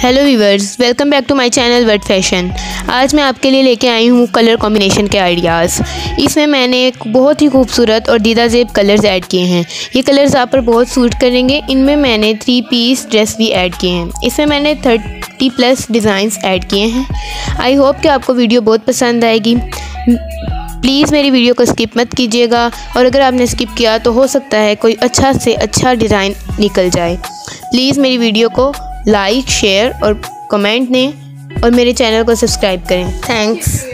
Hello viewers welcome back to my channel word fashion आज मैं आपके लिए लेके आई हूँ कलर कॉम्बिनेशन के आइडियाज़ इसमें मैंने एक बहुत ही खूबसूरत और दीदा जेब कलर्स ऐड किए हैं। ये कलर्स आप पर बहुत सूट करेंगे। इनमें मैंने थ्री पीस ड्रेस भी ऐड किए हैं। इसमें मैंने थर्टी प्लस डिज़ाइंस ऐड किए हैं। आई होप कि आपको वीडियो बहुत पसंद आएगी। प्लीज़ मेरी वीडियो को स्किप मत कीजिएगा। और अगर आपने स्किप किया तो हो सकता है कोई अच्छा से अच्छा डिज़ाइन निकल जाए। प्लीज़ मेरी वीडियो को लाइक शेयर और कमेंट दें और मेरे चैनल को सब्सक्राइब करें। थैंक्स।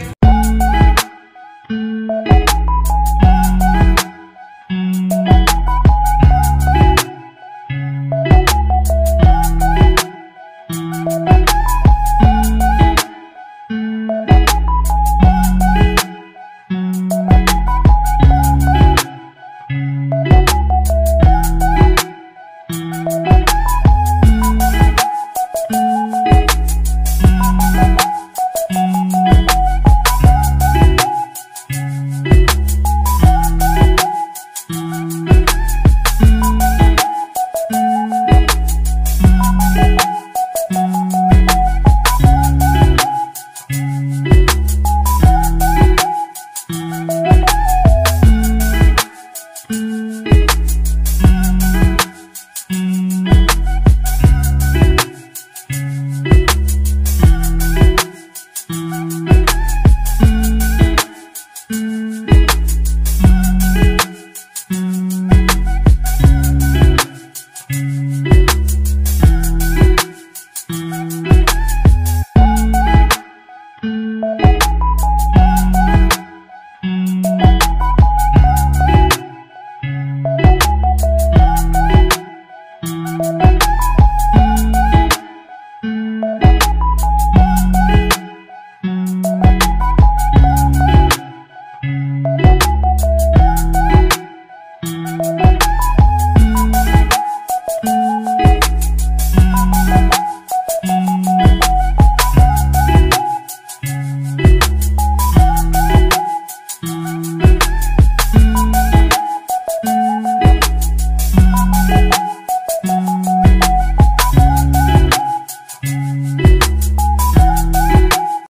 Bye.